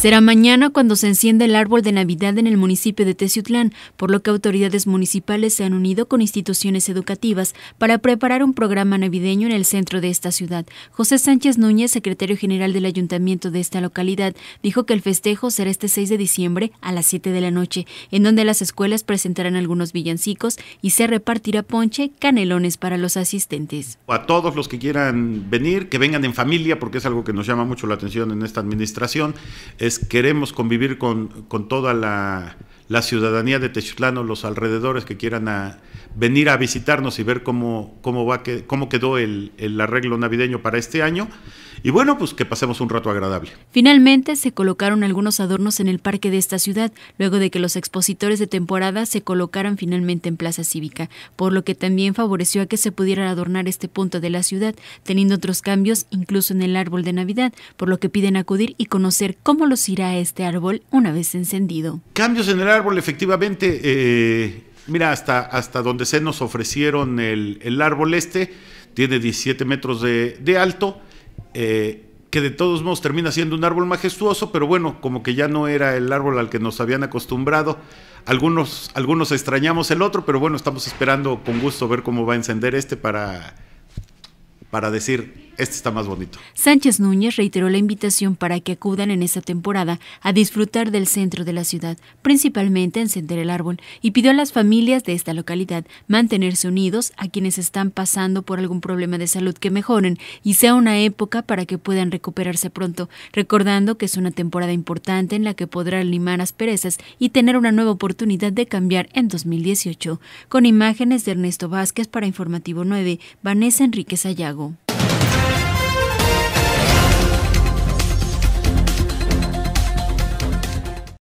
Será mañana cuando se encienda el árbol de Navidad en el municipio de Teciutlán, por lo que autoridades municipales se han unido con instituciones educativas para preparar un programa navideño en el centro de esta ciudad. José Sánchez Núñez, secretario general del ayuntamiento de esta localidad, dijo que el festejo será este 6 de diciembre a las 7 de la noche, en donde las escuelas presentarán algunos villancicos y se repartirá ponche, canelones para los asistentes. A todos los que quieran venir, que vengan en familia, porque es algo que nos llama mucho la atención en esta administración queremos convivir con, toda la, ciudadanía de Techutlano, los alrededores que quieran venir a visitarnos y ver cómo, cómo, va, cómo quedó el, el arreglo navideño para este año y bueno, pues que pasemos un rato agradable. Finalmente se colocaron algunos adornos en el parque de esta ciudad, luego de que los expositores de temporada se colocaran finalmente en Plaza Cívica, por lo que también favoreció a que se pudiera adornar este punto de la ciudad, teniendo otros cambios incluso en el árbol de Navidad, por lo que piden acudir y conocer cómo lucirá este árbol una vez encendido. Cambios en el árbol, efectivamente. Eh, mira, hasta, hasta donde se nos ofrecieron el, el árbol este, tiene 17 metros de, de alto eh, que de todos modos termina siendo un árbol majestuoso, pero bueno, como que ya no era el árbol al que nos habían acostumbrado. Algunos, algunos extrañamos el otro, pero bueno, estamos esperando con gusto ver cómo va a encender este para, para decir, este está más bonito. Sánchez Núñez reiteró la invitación para que acudan en esta temporada a disfrutar del centro de la ciudad, principalmente encender el árbol, y pidió a las familias de esta localidad mantenerse unidos a quienes están pasando por algún problema de salud que mejoren y sea una época para que puedan recuperarse pronto, recordando que es una temporada importante en la que podrán limar asperezas y tener una nueva oportunidad de cambiar en 2018. Con imágenes de Ernesto Vázquez para Informativo 9, Vanessa Enríquez Ayago.